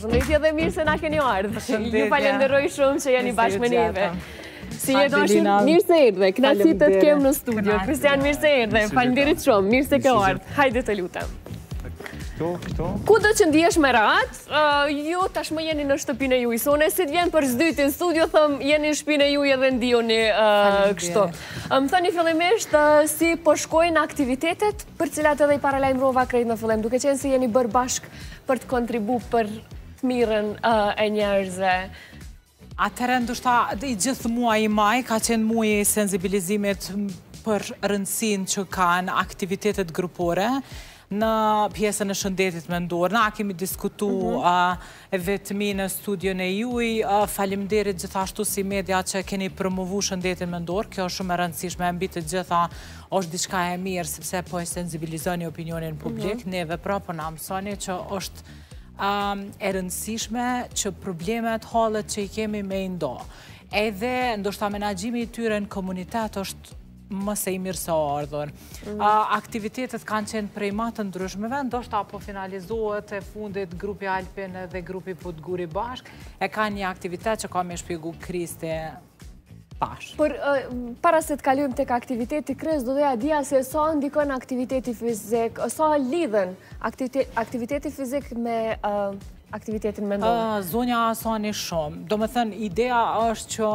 Përshëndetje dhe mirë se na keni ardhë. Përshëndetje. Ju falenderoj shumë që jeni bashkë me neve. Si edhe ti, mirë se erdhe. Knaqsi të të kemë në studio. Kristian, mirë se erdhe. Falenderit shumë, mirë se ke ardhë. Hajde të lutem. Këtu, këtu. Ku do që ndihesh më rehat? Ju tashmë jeni në shtëpinë e juj, se unë si të vjen për s'dyti në studio, thom jeni në shpin e juj edhe ndihuni kështu. Më thoni fillimisht si po shkojnë aktivitetet, për cilat edhe i paralajmërova krejt në fillim, duke qenë se jeni bërë bashkë për të kontribu për të mirën e njerëzve. Atëherë ndoshta i gjithë muaji maj ka qenë muaji i sensibilizimit për rëndësinë që kanë aktivitetet grupore në pjesën e shëndetit mendor. Na kemi diskutu mhm. edhe më në studion e juj, falimderit gjithashtu si media që keni promovu shëndetin mendor, kjo është shumë e rëndësishme, e mbi të gjitha është diçka e mirë, sepse po e sensibilizoni opinionin publik, mhm. neve pra po na mësoni që është e rëndësishme që problemet, hallet që i kemi me i nda. Edhe, ndoshta menaxhimi i tyre në komunitet është më se i mirëseardhur. Mm. Aktivitetet kanë qenë prej ma të ndryshmeve, ndoshta po finalizohet e fundit grupi Alpin edhe grupi Podguri bashkë, e kanë një aktivitet që ka me shpjegu Kristi pash. Por, para se të kalim te ky aktiviteti kryesor, do doja të dija se sa ndikon aktiviteti fizik, sa lidhen aktiviteti fizik me aktivitetin mendor? Zonja Hasani shumë. Do me thënë, ideja është që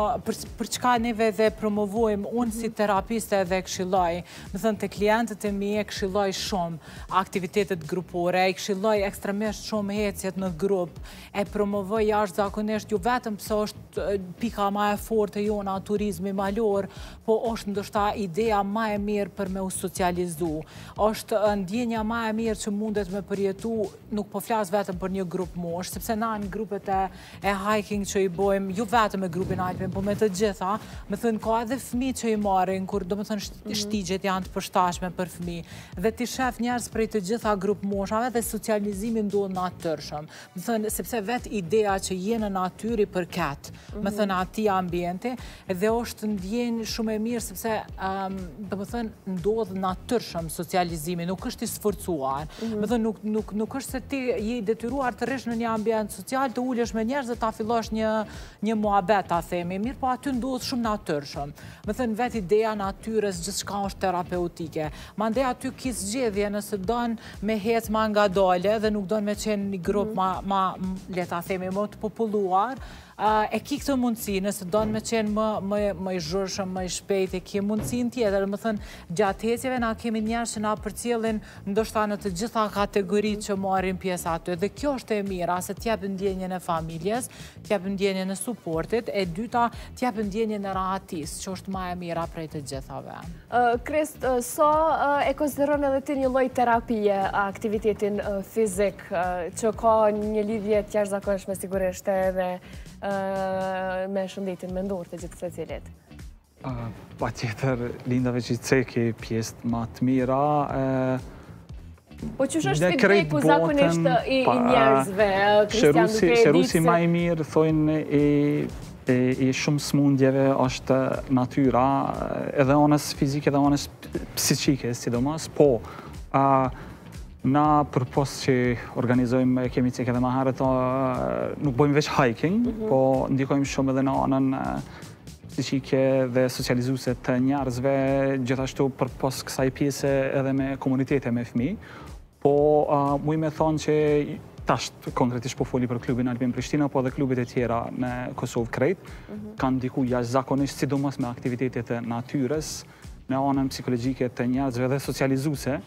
për çka neve dhe promovojmë unë si terapiste dhe këshilloj. Me thënë, te klientët e mi i këshilloj shumë aktivitetet grupore, i këshilloj ekstremisht shumë ecjet në grup, e promovoj jashtëzakonisht jo vetëm pse është pika ma e fortë e jona turizmi malor, po është ndoshta ideja ma e mirë për me u socializu. është ndjenja ma e mirë që mundet me përjetu, nuk po flas vetëm për një grupmoshë, sepse na në grupet e, e hiking që i bojmë, jo vetëm me grupin Alpin, po me të gjitha, me thënë ka edhe fmij që i marrin, kur do me thënë shtigjet janë të përshtatshme për fmij. dhe ti shef njerëz prej të gjitha grupmoshave dhe socializimi ndodh natyrshëm. Me thënë, sepse vetë ideja që je në natyrë i përket, me mhm. thënë atij ambienti, dhe është ndjenjë shumë e mirë, sepse, ehm, do me thënë, ndodh natyrshëm socializimi, nuk është i sforcuar. Mhm. Me thënë, nuk është se ti je i detyruar të rrish në një ambient social, të ulesh me njerëz dhe ta fillosh një muhabet, ta themi. Mirëpo aty ndodh shumë natyrshëm. Me thënë vetë ideja e natyrës gjithçka është terapeutike. Mandej aty ki zgjedhje nëse don me hec ma ngadale dhe nuk don me qenë në një grup mhm. ma, ma le ta themi, më të populluar, e ki këtë mundësi, nëse don me qenë më, më, më i zhurshëm, më i shpejt, e ki mundësinë tjetër, me thënë, gjatë hecjeve na kemi njerëz që na përcjellin, ndoshta në të gjitha kategoritë që marrim pjesë aty, dhe kjo është e mira, se t'jep ndjenjën e familjes, Të jep ndjenjën e suportit, e dyta të jep ndjenjën e rahatisë, që është ma e mira prej të gjithave. Krist, sa e konsideron edhe ti një lloj terapie aktivitetin fizik që ka një lidhje të jashtëzakonshme sigurisht edhe me shëndetin mendor të gjithsecilit? Patjetër Linda veç i ceki pjesët ma të mira. Po që është këtë dhe ku zakonisht i njerëzve, Kristian duke e ditë se... Shëruesi ma i mirë, thojnë i shumë smundjeve është natyra, edhe anës fizike edhe anës psikike, sidomos, po... Na përpos që organizojmë, kemi cekë edhe ma herët, nuk bojmë veç hiking, mhm. po ndikojmë shumë edhe në anën psikike dhe socializuese të njerëzve, gjithashtu përpos kësaj pjese edhe me komunitete me fëmijë. Po muj me thonë që tash konkretisht po foli për klubin Alpin Prishtina, po edhe klubet e tjera në Kosovë krejt, mhm. kanë ndiku jashtëzakonisht, sidomos me aktivitetet e natyrës, në anën psikologjike të njerëzve dhe socializuese,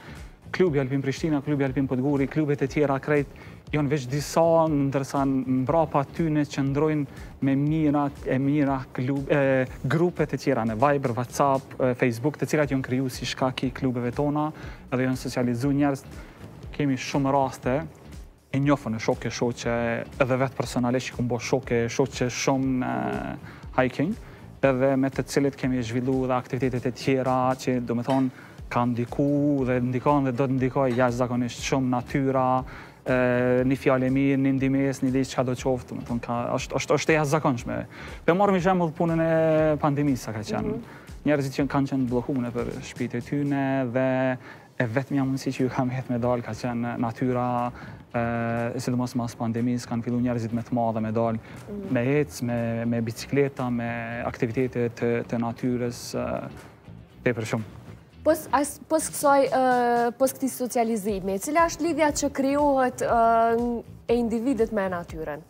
Klubi Alpin Prishtina, Klubi Alpin Podguri, klubet e tjera krejt janë veç disa, ndërsa mbrapa tyne qëndrojnë me mijëra e mijëra grupe të tjera në Viber, WhatsApp, Facebook, të cilat janë kriju si shkak i klubeve tona dhe janë socializu njerëz. Kemi shumë raste E njoh unë shokë e shoqe, edhe vetë personalisht që kom bo shokë e shoqe shumë në hiking, edhe me të cilët kemi zhvillu dhe aktivitete të tjera që domethonë ka ndiku dhe ndikon dhe do të ndikojë jashtëzakonisht shumë natyra, një fjalë e mirë, një ndihmesë, një diç çkado qoftë, domethonë është është e jashtëzakonshme. Pe marrim shembull edhe punën e pandemisë sa ka qenë. Njerëzit që kanë qenë blloku nëpër shpitë e tyne dhe E vetmja mundësi që ju ka mbet me dalë ka qenë natyra, sidomos mas pandemisë kanë fillu njerëzit me të madhe me dalë, me ecë, me me biçikleta, me aktivitete të të natyrës tepër shumë. Pos kësaj pos këtij socializimi, cila është lidhja që krijohet e individit me natyrën?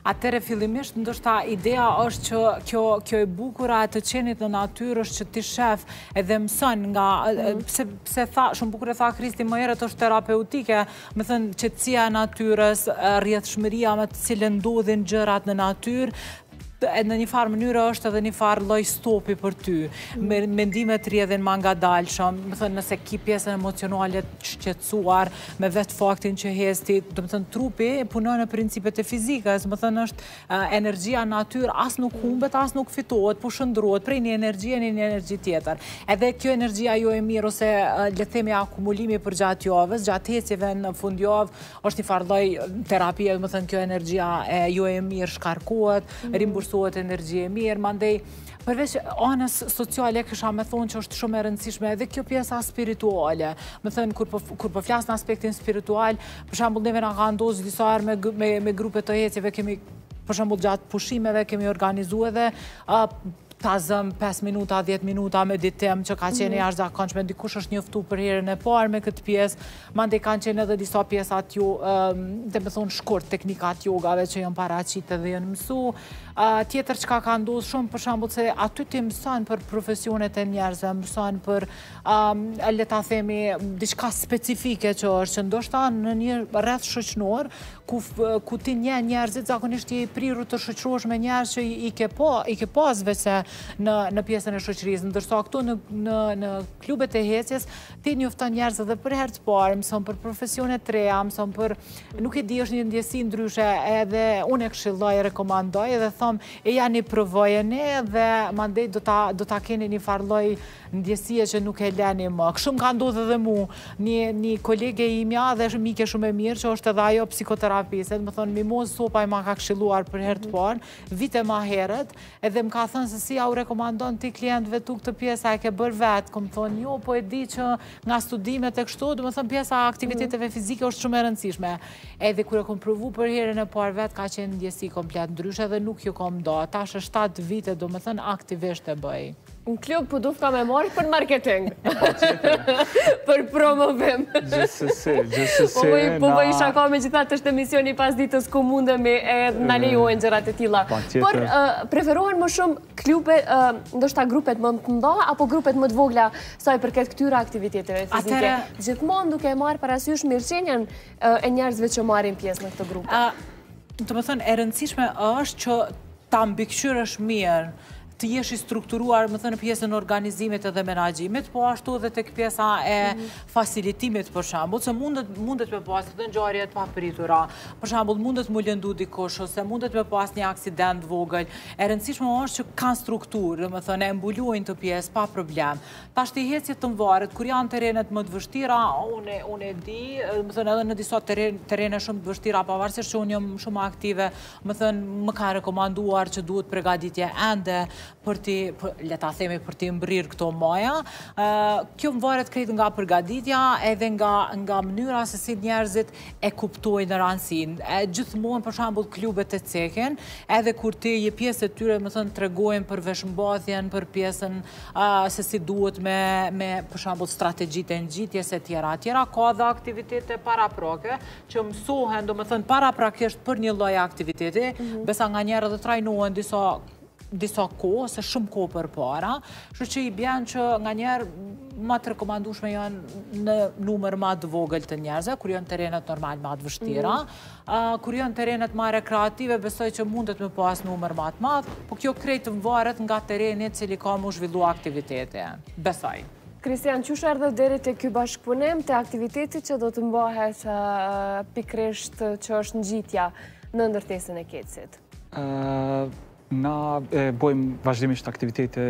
Atëherë fillimisht, ndoshta ideja është që kjo, kjo e bukura e të qenit në natyrë është që ti sheh edhe mëson nga, mhm. pse, pse tha, shumë bukur e tha Kristi më herët është terapeutike, domethënë qetësia e natyrës, rrjedhshmëria me të cilën ndodhin gjërat në natyrë, në një farë mënyrë është edhe një farë lloj stopi për ty. Mm. Mendimet rjedhin ma ngadalshëm, domethënë nëse ki pjesën emocionale të shqetësuar, me vetë faktin që hec ti, domethënë trupi, punon në principet e fizikës, domethënë është energjia n'natyrë, as nuk humbet, as nuk fitohet, po shndërrohet, prej një energjie në një energji tjetër. Edhe kjo energjia jo e mirë, ose le të themi akumulimi përgjatë javës, gjatë hecjeve në fundjavë, është një farë lloj terapie, domethënë kjo energjia jo e mirë shkarkohet, mhm. rimbursohet energji e mirë, mandej, Përveç anës sociale, kisha me thonë që është shumë e rëndësishme edhe kjo pjesa spirituale. Domethënë, kur po, po flas në aspektin spiritual, për shembull neve na ka ndodh disa herë me, me, me grupe të hecjeve, kemi për shembull gjatë pushimeve kemi organizu edhe uh, ta zëmë 5 minuta, 10 minuta meditim që ka qenë mm -hmm. e jashtëzakonshme, dikush është njoftu për herën e parë me këtë pjesë, Mandej kanë qenë edhe disa pjesa të jo, domethonë shkurt, teknika të jogave që janë paraqit dhe janë mësu. Tjetër që ka ka ndodhë shumë, për shembull se aty ti mëson për profesionet e njerëzve, mëson për, le ta themi, diçka specifike që është, që ndoshta në një rreth shoqnor, ku ti i njeh njerëzit, zakonisht je i prirur të shoqërohesh me njerëz që i ke po, i ke pas veç se në pjesën e shoqërisë, ndërsa këtu në klubet e hecjes, Ti njofton njerëz edhe për herë të parë, mëson për profesione të reja, mëson për nuk e di është një ndjesi ndryshe, edhe unë e këshilloj, rekomandoj dhe thom ejani provojeni dhe mandej do ta do ta keni një farë lloj ndjesie që nuk e leni më. Kështu më ka ndodhur edhe mu, një një kolege imja dhe është mike shumë e mirë që është edhe ajo psikoterapiste, domethonë Mimoza Sopaj ma ka këshillu për herë të parë, vite ma herët, edhe më ka thënë se si jau rekomandon ti klientëve tu këtë pjesë, a e ke bërë vetë, kom thënë jo, po e di që nga studimet e kështu, domethënë pjesa e aktiviteteve fizike është shumë e rëndësishme. Edhe kur e kom provu për herën e parë vetë, ka qenë ndjesi komplet ndryshe dhe nuk ju kom nda. Tash e 7 vite, domethënë, aktivisht e bëj. Në klub ku dufka me marrë për marketing. Për promovim. Gjithsesi, gjithsesi. Po më po po shaka, megjithatë është emisioni i pasditës ku mundemi edhe na lejojnë gjëra të tilla. Por preferohen më shumë klube, ndoshta grupet më të mëdha, apo grupet më të vogla sa i përket këtyre aktiviteteve fizike. Gjithmonë duke e marrë parasysh mirëqenien e njerëzve që marrin pjesë në këto grupe. Domethënë, e rëndësishme është që ta mbikëqyrësh mirë të jesh i strukturuar, me thënë pjesën e organizimit edhe menaxhimit, po ashtu edhe tek pjesa e facilitimit për shembull, që mundet me pas edhe ngjarje të papritura, për shembull mundet m'u lëndu dikosh, ose mundet me pas një aksident të vogël, e rëndësishme është që kanë strukturë, me thënë e mbulojnë atë pjesë pa problem. Tashti hecjet mvaret, kur janë terenet më të vështira, unë e di, me thënë edhe në disa terene shumë të vështira, pavarësisht që unë jam shumë aktive, Me thënë, më kanë rekomanduar që duhet përgatitje ende për t'i, le ta themi, për t'i mbërri këto maja. Kjo mvaret krejt nga përgatitja edhe nga, nga mënyra se si njerëzit e kuptojnë rëndësinë. E gjithmonë, për shembull, klubet e cekin, edhe kur ti je pjesë e tyre, me thënë, tregojnë për veshmbathjen, për pjesën se si duhet me, me për shembull, strategjitë e ngjitjes e tjera, tjera, ka edhe aktivitete paraprake, që mësohen, domethënë, paraprakisht për një lloj aktiviteti, besa nganjëherë edhe trajnohen disa disa kohë, ose shumë kohë përpara, ashtu që i bjen që nganjëherë ma të rekomandushme janë në numër ma të vogël të njerëzve, kur janë terenet normal ma të vështira, mhm. kur janë terenet ma rekreative, besoj që mundet me pas numër ma të madh, po kjo krejt mvaret nga tereni në të cilin ka m'u zhvillu aktiviteti, besoj. Kristian, qysh erdhi deri te ky bashkëpunim te aktivitetit që do të mbahet pikërisht që është ngjitja në ndërtesën e KEDS-it? Na bojmë vazhdimisht aktivitete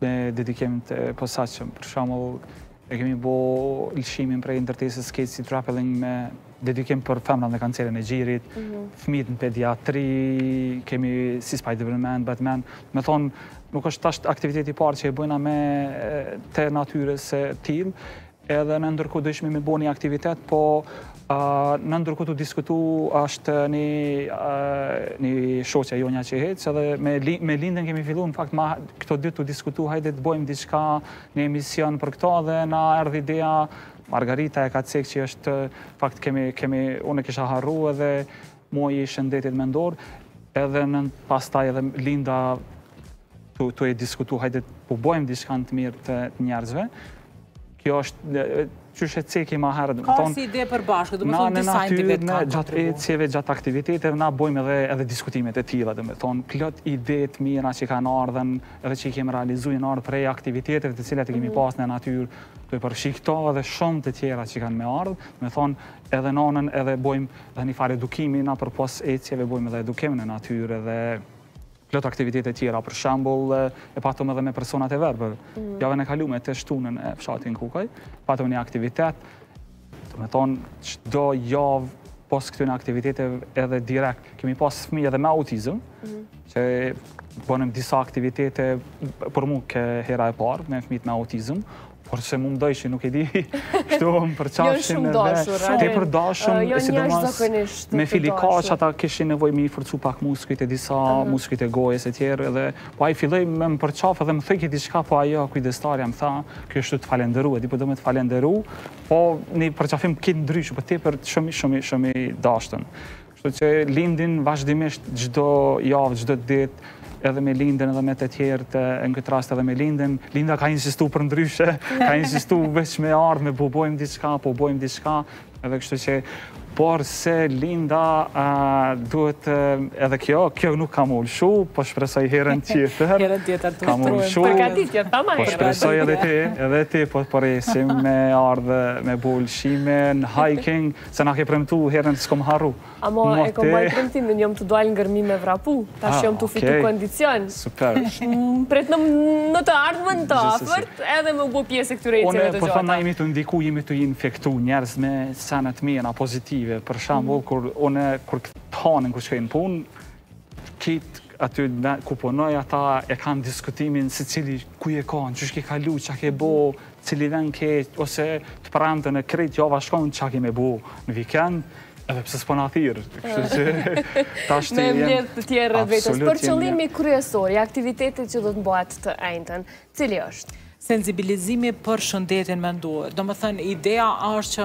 me dedikim të posaçëm. Për shembull, e kemi bo lëshimin prej ndërtesës KEDS-it rappelling me Dedikim për femrat me kancerin e gjirit, fëmijët në pediatri, kemi si Spider Man, Batman. Me thonë, nuk është tash aktiviteti i parë që e bojna me të natyrës së tillë, edhe në ndërkohë dojshme me bo një aktivitet, po në ndërkohë tu diskutu është një shoqja jonja që hec, edhe me Lindën kemi fillu në fakt me këto dy tu diskutu, hajde të bojmë diçka një emision për këto, dhe na erdh ideja Margarita e ka cek që është fakt kemi kemi unë kisha harru edhe muaji i shëndetit mendor edhe në pastaj edhe Linda tu tu e diskutu hajde po bëjmë diçka në të mirë të njerëzve kjo është qysh e ceki ma herët. Ka si ide e përbashkët, domethonë disa individë kanë Gjatë ecjeve, gjatë aktiviteteve, na bojmë edhe, edhe diskutimet e tilla, domethonë, plot ide të mira që kanë ardhen, edhe që i kemi realizu, kanë ardhë prej aktiviteteve të cilat i kemi mhm. pas në natyrë, Do i përfshij këto edhe shumë të tjera që kanë me ardhë, domethonë edhe nënën edhe bojmë edhe një farë edukimi na përpos ecjeve bojmë edhe edukim në natyrë edhe plot aktivitete tjera, për shembull e patëm edhe me personat e verbër. Javën e kalume të shtunën në fshatin Kukaj, patëm një aktivitet, Do me thonë, çdo javë pos këtyne aktiviteteve edhe direkt, kemi pas fëmi edhe me autizm, mhm. që bënim disa aktivitete për mu ke hera e parë, me fëmit me autizm, porse mu m'dojshin, nuk e di, kështu më përqafshin edhe tepër t'dashtun, sidomos me fllika që ata kishin nevojë me i forcu pak muskujt e disa, muskujt e gojës e tjerë, edhe Po ai filloi me më përqafë dhe më thojke diçka, po ajo kujdestarja më tha, kjo është tu t'falenderu, e di po do me të falenderu, por një përqafim krejt ndryshe, po tepër shumë, shumë, shumë i dashtun. Kështu që lindin vazhdimisht çdo javë, çdo ditë, edhe me Lindën edhe me të tjerët, në këtë rast edhe me Lindën. Linda ka insistu për ndryshe, ka insistu veç me ardhë, me po bojmë diçka, po bojmë diçka, Edhe kështu që, porse Linda duhet edhe kjo, kjo nuk ka mujt, po shpresoj herën tjetër. Herën tjetër të kam ulëshu. Përgatitja, ta majë. Po shpresoj edhe ti, edhe ti, po të presim me ardhë, me bo lëshime, në hiking, se na ke premtu herën, s'kom harru. Amo e kom majtë premtimin, jom tu dalë n'Gërmi me vrapu, tash jom tu fitu kondicion. Super. Prit në të ardhmen e afërt, edhe me u bo pjesë e këtyre ecjeve të gjata. Unë po thom, na jemi tu ndiku, jemi tu infektu njerëz me senet e mira, pozitive, për shembull, kur unë, kur kthehna t'hanën, kur shkoj n'punë, krejt Aty ku punoj ata e kanë diskutimin se cili ku je kanë, qysh ke kalu, çka ke bo, cili vend ke, ose të premten e krejt java shkon çka ke me bo në vikend, edhe pse s'po na thirr, kështu që tash ti jemi... Me mbledh të tjerë rreth vetes, por qëllimi kryesor i aktivitetit që do të mbahet të enjten, Cili është? Senzibilizimi për shëndetin mendor. Domethënë, ideja është që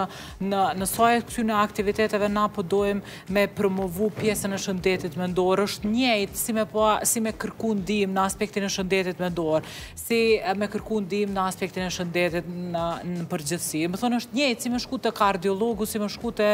në, në saje të këtyne aktiviteteve na po dojmë me promovu pjesën e shëndetit mendor. është njejtë si me, po, si me kërku ndihmë në aspektin e shëndetit mendor, si me kërku ndihmë në aspektin e shëndetit në, në përgjithësi. Me thënë, është njejtë si me shku te kardiologu, si me shku te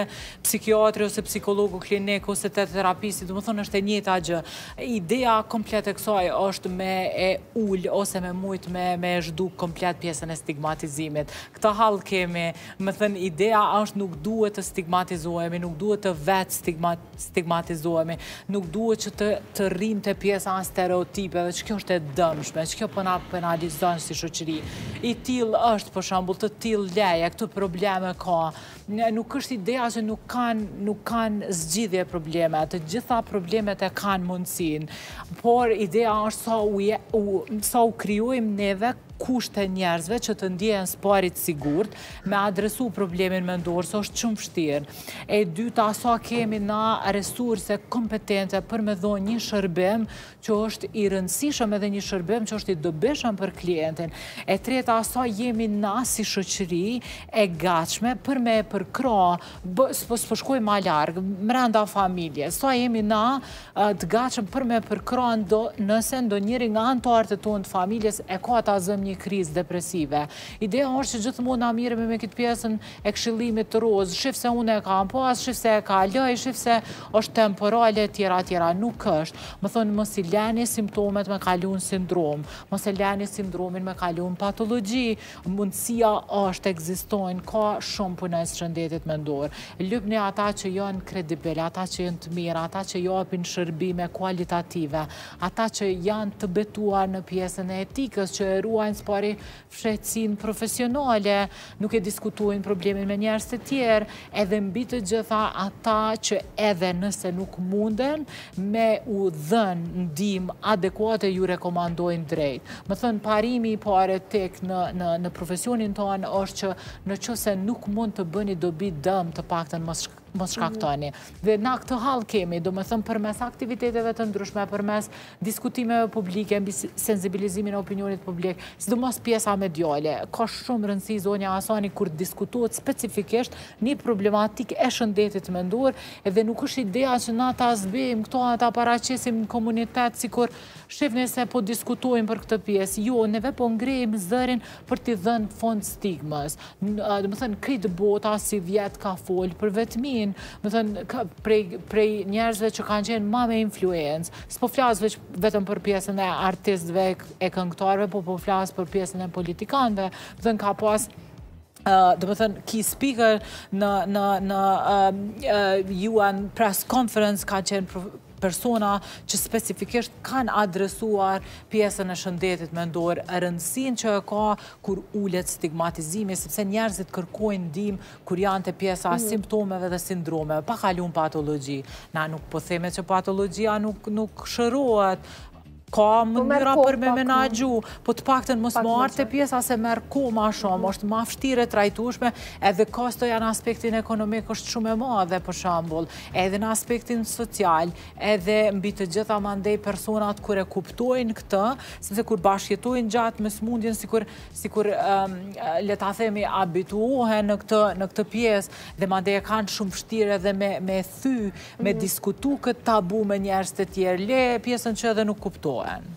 psikiatri ose psikologu klinik ose te terapisti. Domethënë, është e njejta gjë. Ideja komplet e kësaj është me e ulë ose me mujtë me e zhdukë komplet pjesën e stigmatizimit. Këta hall kemi, me thënë ideja është nuk duhet të stigmatizohemi, nuk duhet të vetëstigmatizohemi, nuk duhet që të rrimë te pjesa e stereotipeve që kjo është e dëmshme, që kjo po na penalizon si shoqëri. I tillë është për shembull të tillë leje, këto probleme ka, Nuk është ideja që nuk kanë, nuk kanë zgjidhje probleme, të gjitha problemet e kanë mundësinë, por ideja është sa u, u, sa u krijojmë neve kushte njerëzve që të ndjehen s'parit sigurt, me adresu problemin mendor, se është shumë vështirë. E dyta, sa kemi na resurse kompetente për me dhonë një shërbim që është i rëndësishëm edhe një shërbim që është i dobishëm për klientin. E treta, sa jemi na si shoqëri e gatshme për me e përkra, s'po s'po shkoj ma larg, mrenda familje, sa jemi na të gatshëm për me përkra ndo, nëse ndo njëri nga anëtarët tonë të familjes e ka ta zëm një krizë depresive. Ideja është që gjithë mun na merremi me këtë pjesën e këshillimit të rrugës, shif se unë e kam pas, shif se e ka, lëre, shif se është temporale, tjera, tjera, nuk është. Domethënë, mos i leni simptomet me kalu n'sindrom, mos e leni sindromin me kalu n'patologji, mundësia është, ekzistojnë, ka shumë punonjës të shëndetit mendor. Lypni ata që janë kredibil, ata që janë të mirë, ata që japin shërbime kualitative, ata që janë të betuar në pjesën e etikës, që e ruajnë s'pari fshehtësinë profesionale, nuk e diskutojnë problemin me njerëz të tjerë, edhe mbi të gjitha ata që edhe nëse nuk munden me u dhënë ndihmë adekuate ju rekomandojnë drejt. Domethënë parimi i parë tek në në në profesionin tonë është që në qoftë se nuk mund të bëni dobi dëm të paktën mos mos shkaktoni. Dhe na këtë hall kemi, domethënë përmes aktiviteteve të ndryshme, përmes diskutimeve publike, mbi sensibilizimin e opinionit publik, sidomos pjesa mediale, ka shumë rëndësi zonja Hasani, kur diskutohet specifikisht një problematikë e shëndetit mendor, edhe nuk është ideja që na ta zbehim këto, na ta paraqesim në komunitet, sikur shifni se po diskutojmë për këtë pjesë, jo, neve po ngrejmë zërin për t'i dhënë fund stigmës, domethënë krejt bota sivjet ka fol për vetminë, domethënë prej prej njerëzve që kanë qenë ma me influencë. S'po flas veç vetëm për pjesën e artistëve e këngëtarëve, po po flas për pjesën e politikanëve. Domethënë ka pas domethënë key speaker në në në UN press conference ka qenë persona që specifikisht kanë adresuar pjesën e shëndetit mendor, rëndësinë që e ka kur ulet stigmatizimi, sepse njerëzit kërkojnë ndihmë kur janë te pjesa mhm. simptomeve dhe sindromeve, pa kalu n'patologji. Na nuk po themi që patologjia nuk shërohet, Ka mënyra për me menaxhu, po të paktën mos me ardh te pjesa se merr kohë ma shumë, është ma vështirë e trajtushme, edhe kostoja në aspektin ekonomik është shumë e madhe për shembull, edhe në aspektin social, edhe mbi të gjitha mandej personat kur e kuptojnë këtë, sepse kur bashkëjetojnë gjatë me smundjen, sikur, sikur le ta themi habituohen në këtë, në këtë pjesë, dhe mandej e kanë shumë vështirë edhe me, me thy, Me diskutu këtë tabu me njerëz të tjerë, le pjesën që edhe nuk kuptohen.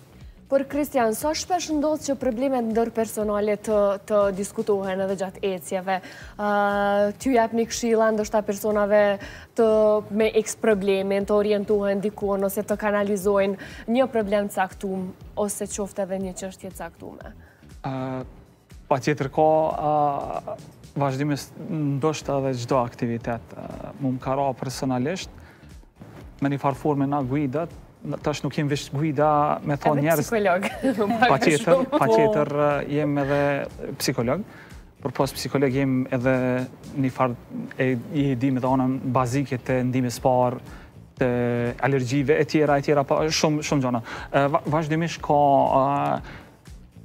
Por Kristian, sa shpesh ndodh që problemet ndërpersonale të diskutohen edhe gjatë ecjeve? t'ju jepni këshilla ndoshta personave të me X problemin, të orientohen dikon ose të kanalizojnë një problem caktum ose qoftë edhe një çështje caktume. Patjetër ka vazhdimisht ndoshta edhe çdo aktivitet. Mu më ka ra personalisht, me një farë forme na guidat, tash nuk jemi veç guida me thonë njerës... Edhe psikolog. Patjetër, patjetër jemi edhe psikolog. Por pos psikolog jemi edhe një farë, e dimë edhe anën bazike të ndihmës parë, të alergjive, e tjera, e tjera, shumë gjona. Vazhdimisht ka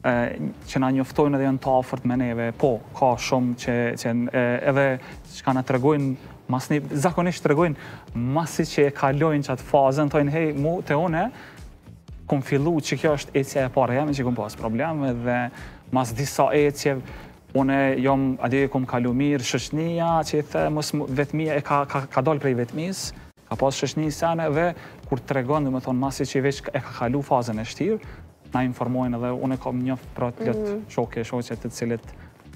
që na njoftojnë edhe janë të afërt me neve, po, ka shumë që, që edhe që ka na tregojnë, mas një, zakonisht tregojnë, masi që e kalojnë qatë fazën, thojnë, hej, mu të une, kom fillu qëkjo është ecja e parë jemja që kom pas probleme, dhe mas disa ecje, une jom, a din kom kalu mirë, shoqnia, që i the, mos vetmia, e ka, ka, ka dalë prej vetmisë, Ka pas qështu sene edhe kur tregon domethënë masi që veç e ka kalu fazën e vështirë, na informojnë edhe unë e kam njoft pra plot mhm. shokë shoqe të cilët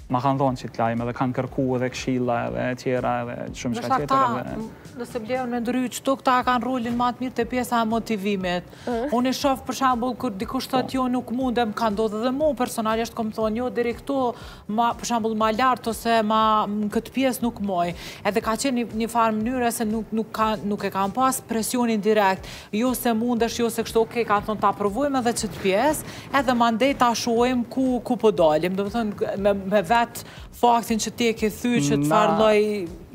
ma kanë dhënë qit lajm edhe kanë kërku edhe këshilla edhe e tjera edhe shumëçka tjetër edhe nëse blen ndryshe te këta kanë rolin më të mirë te pjesa e motivimit. Mhm. Unë shoh për shembull kur dikush thotë jo nuk mundem ka ndodhur edhe mua personalisht kom thonë jo deri këtu ma, për shembull, ma lart ose ma në këtë pjesë nuk moj. Edhe ka qenë një, një farë mënyre se nuk nuk ka nuk e kom pas presionin direkt. Jo se mundesh, jo se kështu, okay, kanë thonë ta provojmë edhe qët pjesë, edhe mandej ta shohim ku ku po dalim. Domethënë me me vet faktin që ti e ke thy qët farë lloj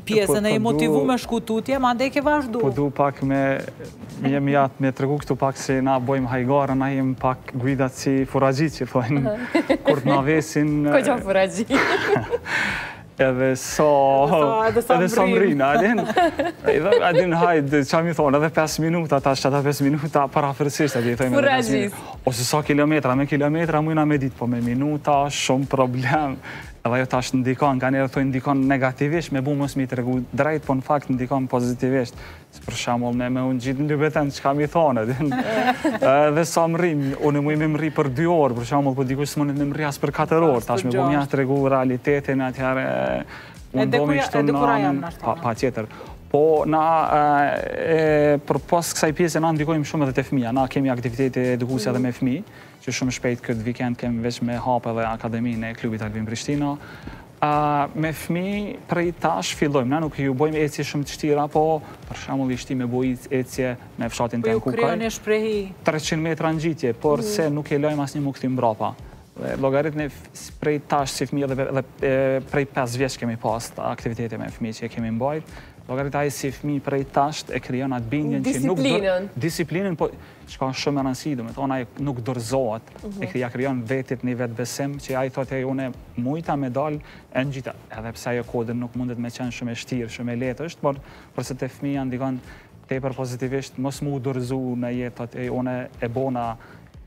Pjesën je motivu me shku tutje, mandej ke vazhdu. Po du pak me, meni atë, me tregu këtu pak se na bojmë hajgare, na jemi pak guidat si furraxhi që thojnë, kur na vesin... Ku qa furraxhi? Edhe sa... Edhe sa mrrijmë, a din? Edhe a din hajt, qa me i thonë, edhe 5 minuta, tash qata 5 minuta, përafërsisht, a din, thojnë edhe 5 minuta. Ose sa kilometra, me kilometra, mujna me ditë, po me minuta, shumë problem, Edhe ajo tash ndikon, nganjëherë thojnë ndikon negativisht me bu mos me i tregu drejt, po në fakt ndikon pozitivisht, se për shembull në me u ngjit në Lybeten çka me i thonë, e din? Edhe sa mrrim, unë muj me mrri për dy orë, për shembull, po dikush s'munet me mrri as për katër orë, tash me bu mja tregu realitetin atëherë u demotivu në anën, patjetër. Po na përpos kësaj pjese na ndikojmë shumë edhe te fëmija, na kemi aktivitete edukuse edhe me fëmijë, që shumë shpejt këtë vikend kemi veç me hap edhe akademinë e klubit alpin Prishtina me fëmijë prej tash fillojmë na nuk ju bëjmë ecje shumë të vështira po për shembull i shti me bo ecje në fshatin po ta në Kukaj po ju krijoni shprehi 300 metra ngjitje por mhm. se nuk e lojmë asnjë mu kthy mbrapa dhe llogarit ti e prej tash si fëmijë dhe, dhe prej 5 vjeç kemi pas aktivitete me fëmijë që kemi mbajt llogarit ai si fëmijë prej tash e krijon atë bindjen që nuk disiplinën disiplinën po që ka shumë rëndësi, do me thonë ai nuk dorëzohet, mhm. e këtë ja kryon vetit një vetëbesim, që ai thotë e une mujta me dalë e ngjita, edhe pse ajo kodër nuk mundet me qenë shumë e shtirë, shumë e letë është, por por se te fmija ndikon tepër pozitivisht, mos mu dorëzu në jetë, thotë e une e bona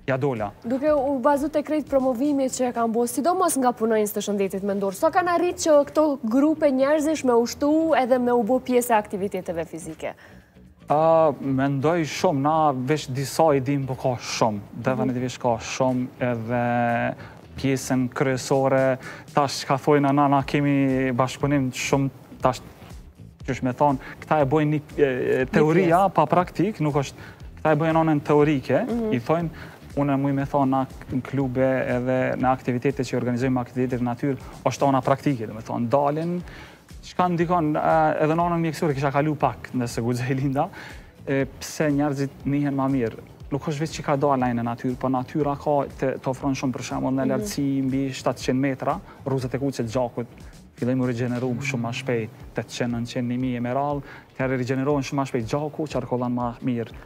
Ja dola. Duke u bazu te krejt promovimi që e keni bo, sidomos nga punonjës të shëndetit mendor, sa kanë arrit që këto grupe njerëzish me ushtru edhe me u bo pjesë e aktiviteteve fizike? Ëë, mendoj shumë, na veç disa i dimë, po ka shumë, definitivisht ka shumë edhe pjesën kryesore, tash çka thojnë na, na kemi bashkëpunim shumë, tash qysh me thonë, këta e bojnë një teoria pa praktikë, nuk është, këta e bojnë anën teorike, i thojnë, unë muj me thonë në klube edhe në aktivitete që organizojmë aktivitete në natyrë, është ana praktike, do me thonë, dalin, Çka ndikon, edhe në anën mjekësore kisha kalu pak nëse guxoj Linda, pse njerëzit nihen ma mirë. Nuk është veç që ka dalë ai në natyrë, po natyra ka të ofron shumë për shembull, në mhm. lartësi mbi 700 metra, rruzat e kuqe t'gjakut, fillojnë mu regjeneru shumë ma shpejt, 800, 900, 1000 e ma nalt, të regjenerohen shumë ma shpejt gjaku, qarkullon ma mirë,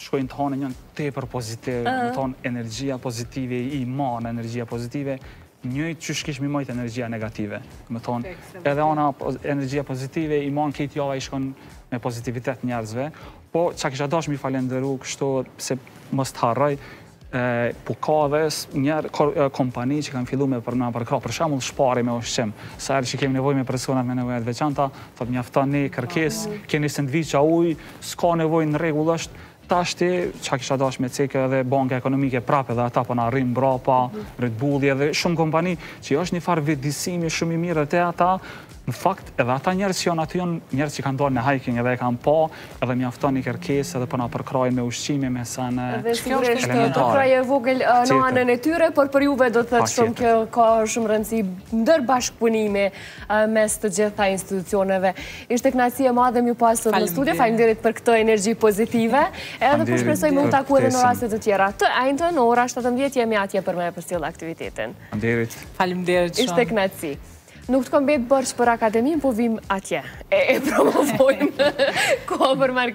shkojnë të hanën jon tepër pozitiv, me thonë energjia pozitive, i man energjia pozitive, njëjtë qysh kish mi majt energjia negative. Me thonë, edhe ona energjia pozitive, i man krejt java i shkon me pozitivitet njerëzve, po çka kisha dash mi falenderu kështu, se mos të harroj, Po ka edhe kompani që kanë fillu me po na përkrah, për shemull Spari me ushqim. Sa herë që kemi nevoj me personat me nevoja të veçanta, thot mjafton një kërkesë, keni sendviça uj, s'ka nevoj në rregull është, tashti çka kisha dash me cekë edhe Banka Ekonomike prap edhe ata po na rrinë mbrapa, Red Bulli edhe shumë kompani, që është një farë vetëdijesimi shumë i mirë edhe te ata, Në fakt edhe ata njerëz që janë aty janë njerëz që kanë dalë në hiking edhe e kanë pa edhe mjafton një kërkesë edhe po na përkrahin me ushqime me sene elementare. e vogël në anën e tyre, por për juve do të thotë shumë kjo ka shumë rëndësi ndërbashkëpunimi mes të gjitha institucioneve. Ishte kënaqësi e madhe me ju pas sot në studio. Faleminderit për këtë energji pozitive. Edhe po shpresoj me u taku në raste të tjera. Të enjten në ora 17 jemi atje për me përcjell aktivitetin. Faleminderit. Faleminderit shumë. Ishte kënaqësi. Nuk të kam mbet borxh për akademinë po vim atje. E promovojmë kohë për marketing.